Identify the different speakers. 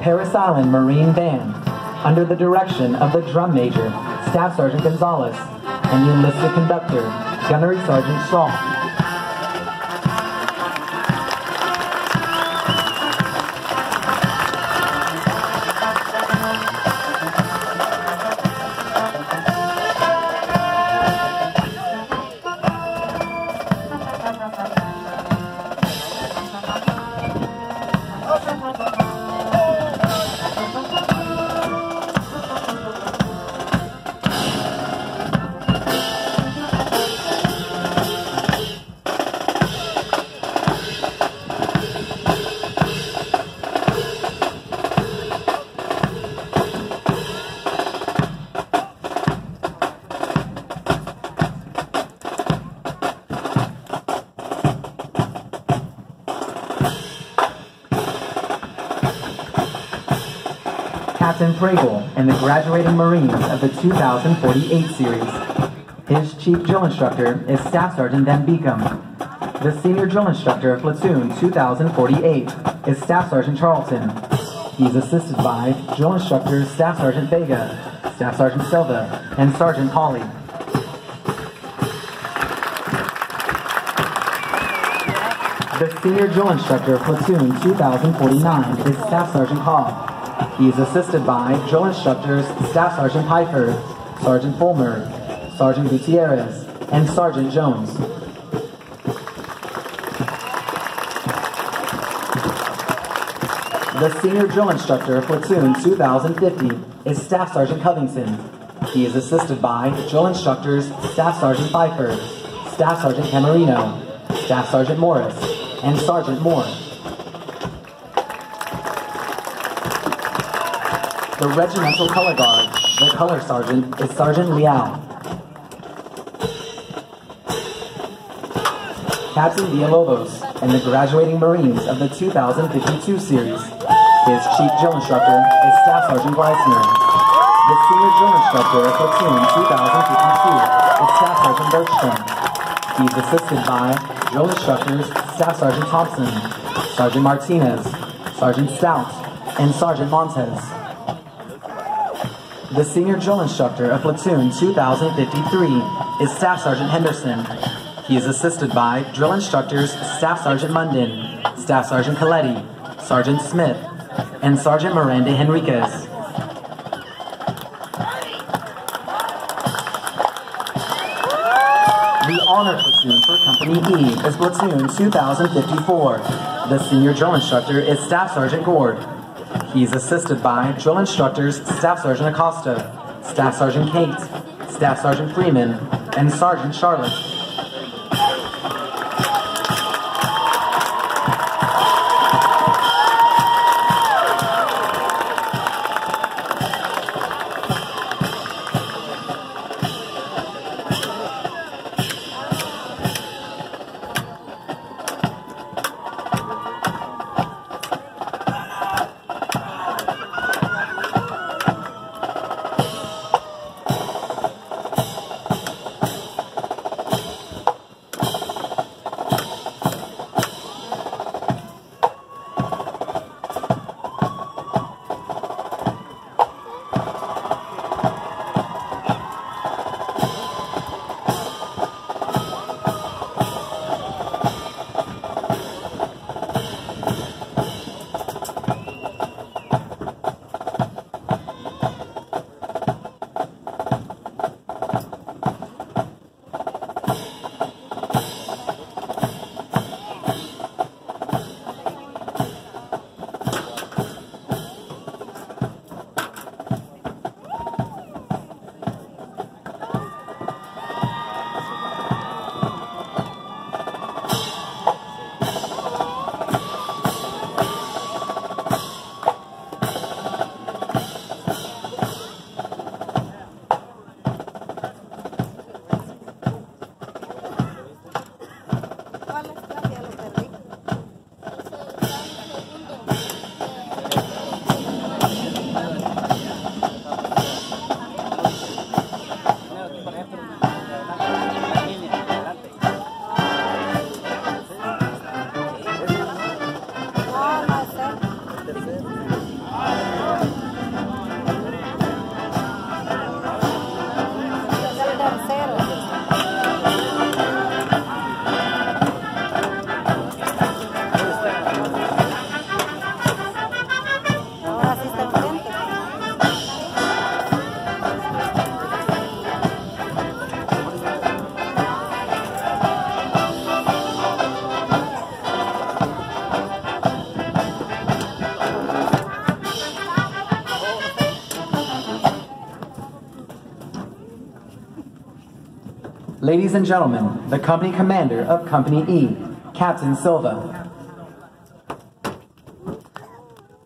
Speaker 1: Parris Island Marine Band under the direction of the drum major, Staff Sergeant Gonzalez, and the enlisted conductor, Gunnery Sergeant Shaw. Captain Pregel and the graduating Marines of the 2048 series. His chief drill instructor is Staff Sergeant Dan Beacom. The senior drill instructor of Platoon 2048 is Staff Sergeant Charlton. He is assisted by drill instructors Staff Sergeant Vega, Staff Sergeant Silva, and Sergeant Hawley. The senior drill instructor of Platoon 2049 is Staff Sergeant Hall. He is assisted by drill instructors Staff Sergeant Piper, Sergeant Fulmer, Sergeant Gutierrez, and Sergeant Jones. The senior drill instructor of Platoon 2050 is Staff Sergeant Covington. He is assisted by drill instructors Staff Sergeant Pfeiffer, Staff Sergeant Camarino, Staff Sergeant Morris, and Sergeant Moore. The regimental color guard, the color sergeant, is Sergeant Liao. Captain Villalobos and the graduating Marines of the 2052 series. His chief drill instructor is Staff Sergeant Gleisner. The senior drill instructor of Platoon 2052 is Staff Sergeant Bergstrom. He's assisted by drill instructors Staff Sergeant Thompson, Sergeant Martinez, Sergeant Stout, and Sergeant Montez. The senior drill instructor of Platoon 2053 is Staff Sergeant Henderson. He is assisted by drill instructors Staff Sergeant Munden, Staff Sergeant Coletti, Sergeant Smith, and Sergeant Miranda Henriquez. The honor platoon for Company E is Platoon 2054. The senior drill instructor is Staff Sergeant Gord. He is assisted by drill instructors Staff Sergeant Acosta, Staff Sergeant Kate, Staff Sergeant Freeman, and Sergeant Charlotte. Ladies and gentlemen, the company commander of Company E, Captain Silva.